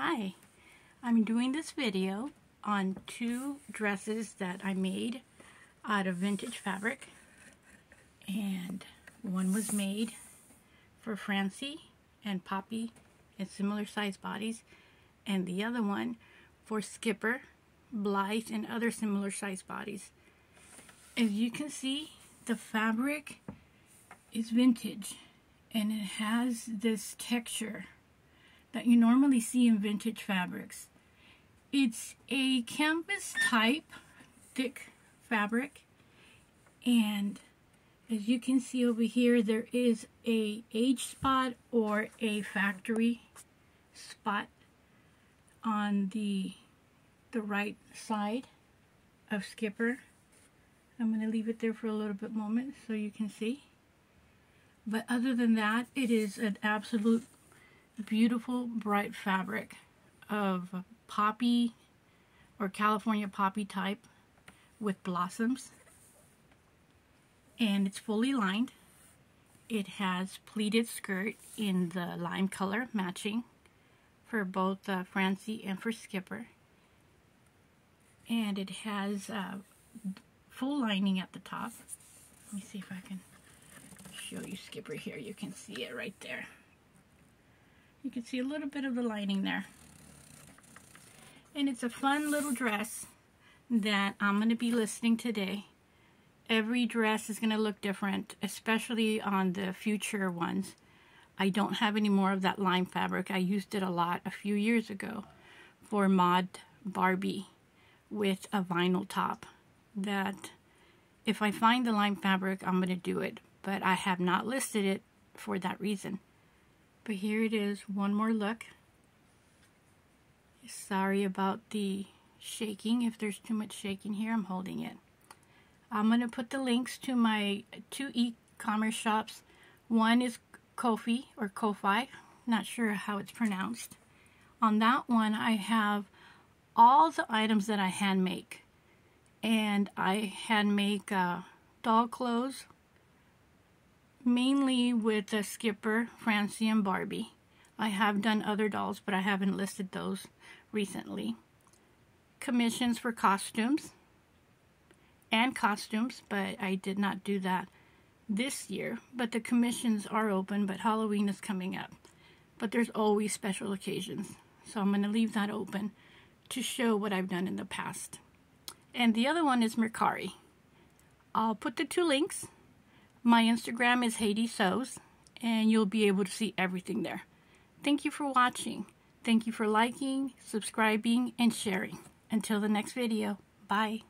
Hi, I'm doing this video on two dresses that I made out of vintage fabric. And one was made for Francie and Poppy in similar size bodies. And the other one for Skipper, Blythe, and other similar size bodies. As you can see, the fabric is vintage. And it has this texture that you normally see in vintage fabrics. It's a canvas type thick fabric and as you can see over here there is a age spot or a factory spot on the the right side of Skipper. I'm going to leave it there for a little bit moment so you can see. But other than that, it is an absolute beautiful bright fabric of poppy or California poppy type with blossoms. And it's fully lined. It has pleated skirt in the lime color matching for both uh, Francie and for Skipper. And it has uh, full lining at the top. Let me see if I can show you Skipper here. You can see it right there you can see a little bit of the lining there. And it's a fun little dress that I'm going to be listing today. Every dress is going to look different, especially on the future ones. I don't have any more of that lime fabric. I used it a lot a few years ago for Mod Barbie with a vinyl top that if I find the lime fabric, I'm going to do it. But I have not listed it for that reason. But here it is, one more look. Sorry about the shaking. If there's too much shaking here, I'm holding it. I'm going to put the links to my two e-commerce shops. One is Kofi or Ko-Fi, not sure how it's pronounced. On that one, I have all the items that I hand make. And I hand make uh, doll clothes, mainly with the Skipper, Francie, and Barbie. I have done other dolls, but I haven't listed those recently. Commissions for costumes and costumes, but I did not do that this year. But the commissions are open, but Halloween is coming up. But there's always special occasions, so I'm going to leave that open to show what I've done in the past. And the other one is Mercari. I'll put the two links my Instagram is Haydee Sews, and you'll be able to see everything there. Thank you for watching. Thank you for liking, subscribing, and sharing. Until the next video, bye.